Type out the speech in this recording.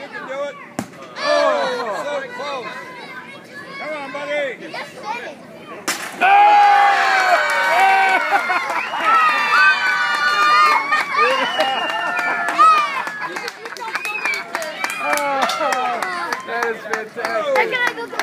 You can do it. Oh, so close. Come on, buddy. You just said it. That is fantastic.